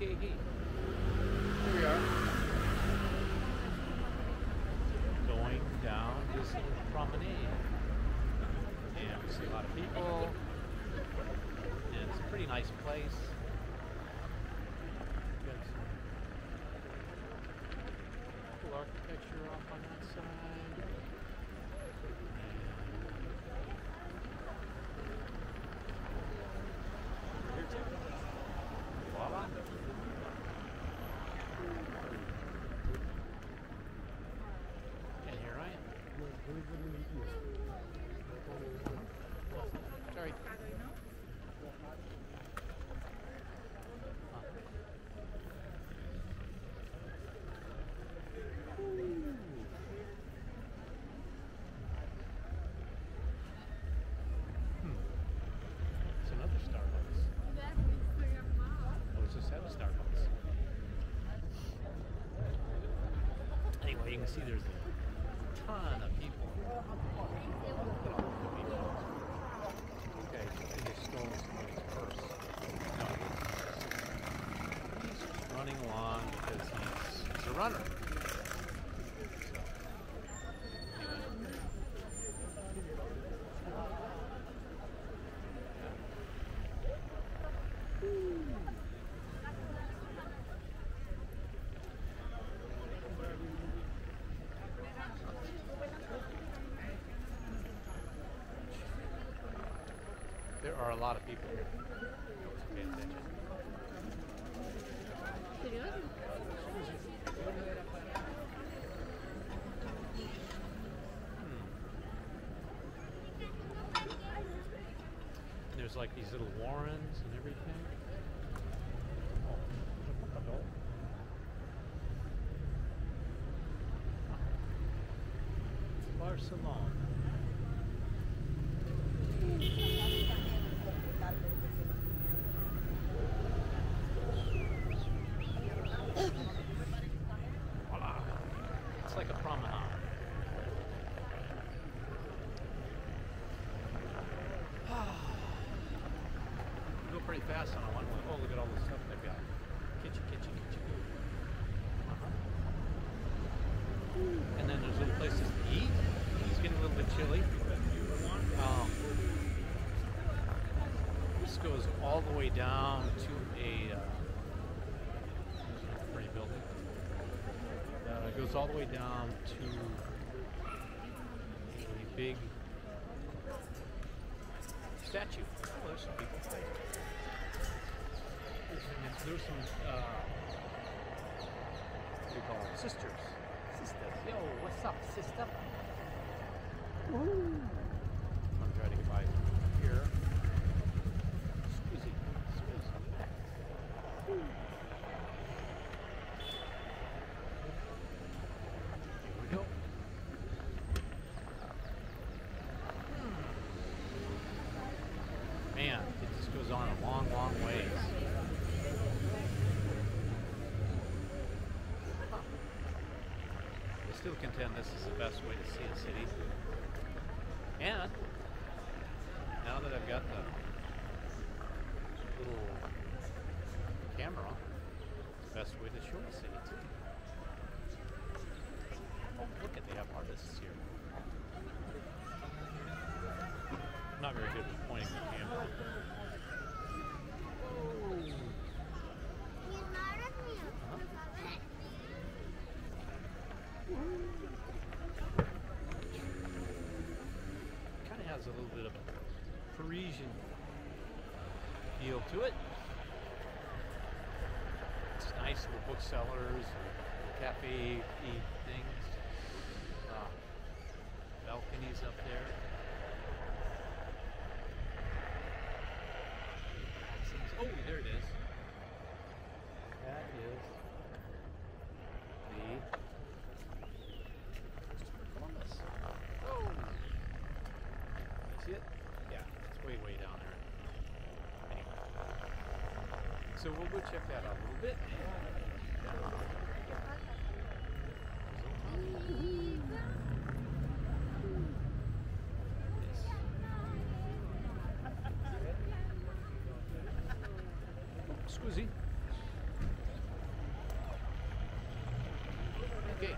UKE. Here we are. Going down this little promenade. And we see a lot of people. And it's a pretty nice place. Cool architecture off on that side. And here too. Voila. And here I am. Sorry. Hmm. It's another Starbucks. Oh, it's just had a Starbucks. Anyway, you can see there's a ton of people. Okay, he's running along because he's, he's a runner. So, anyway. There are a lot of people. And hmm. there's like these little warrens and everything. Barcelona. Voila. It's like a promenade. You go pretty fast on a one. Oh, look at all the stuff they've got. Kitchen, kitchen, kitchen. Uh-huh. And then there's little places to eat. It's getting a little bit chilly. Um, this goes all the way down to a uh, pretty building. Uh, it goes all the way down to a big statue. Oh, there's some people. There's, there's some, uh, what do you call them? Sisters. Sisters. Yo, what's up, sister trying to get by here. Squeezy. Squeezy. Here we go. Hmm. Man, it just goes on a long, long ways. I still contend this is the best way to see a city. And now that I've got the little camera, the best way to show a city too. Oh, look at they have artists here. I'm not very good at pointing the camera. Kind of has a little bit of a Parisian feel to it. It's little booksellers, cafe things, uh, balconies up there. Oh, there it is. That is the Columbus. Oh! You see it? Yeah, it's way, way down there. Anyway. So we'll go check that out a little bit. Susie. Okay.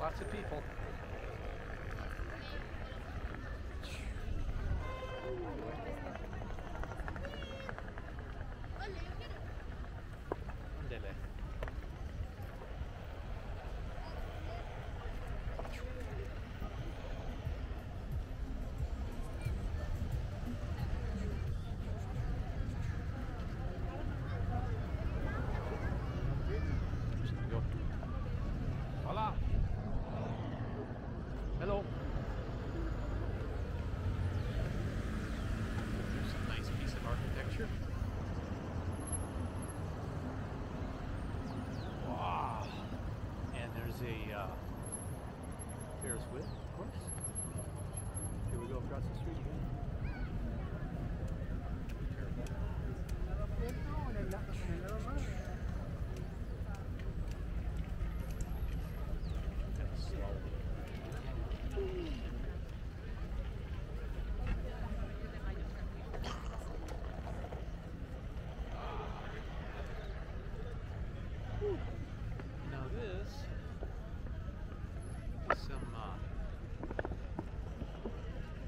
Lots of people. Wheel, of course. Here we go across the street again. Kind of slow. Now this is some uh,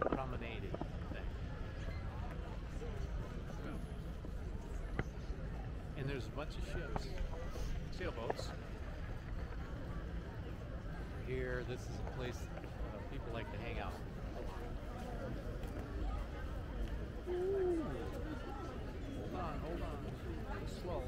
promenade thing. And there's a bunch of ships, sailboats. Here, this is a place uh, people like to hang out. Hold on, hold on. Slow.